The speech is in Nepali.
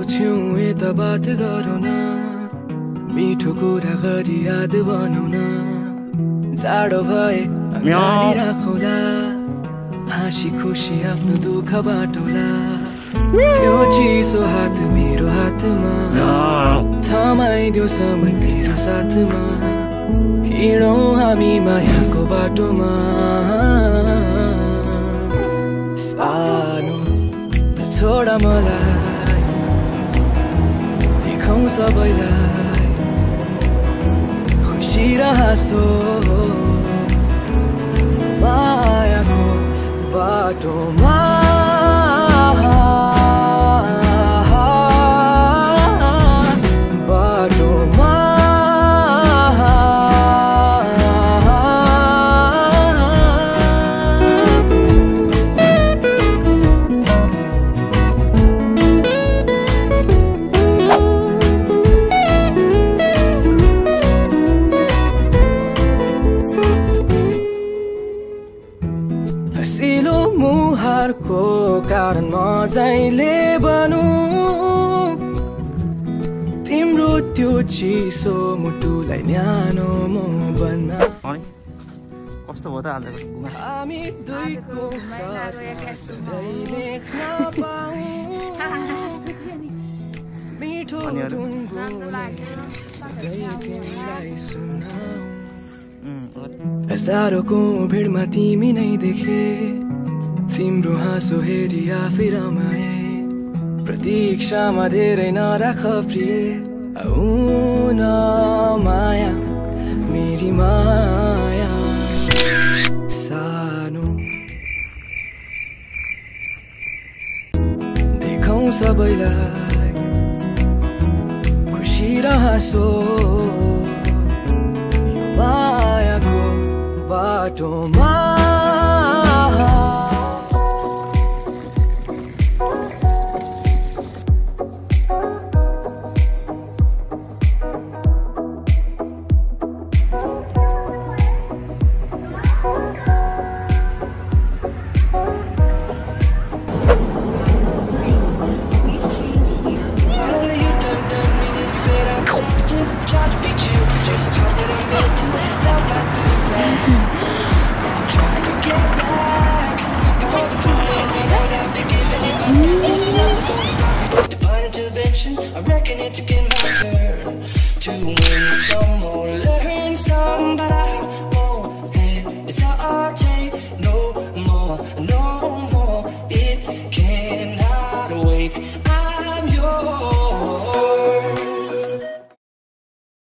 उठ्यौँ यता बात गरौँ न। मिठो कुरा गरी याद बनाउ न। जाडो भए राखौला। हाँसी खुसी आफ्नो दुःख बाटौला। त्यो चिसो हात मेरो हातमा। थमाइदियो समय मेरो साथमा। हिँडौँ हामी मायाको बाटोमा। सानो छोडा मलाई। सबैलाई खुसी र मायाको बाटोमा मुहारको कारण म जहिले बनु। तिम्रो त्यो चिसो मुटुलाई न्यानो म बन्न। अनि? कस्तो भयो त हामी दुईको लेख्न पाऊँ। मिठो हजारौँको भिडमा तिमी नै देखे। तिम्रो हाँसो हेरी आफै रमाए प्रतीक्षामा धेरै नराख प्रिय। आउन माया मेरी माया। सानो। देखाउँ सबैलाई। खुसी र हाँसो। मायाको बाटोमा I reckon it's again my turn to win some more.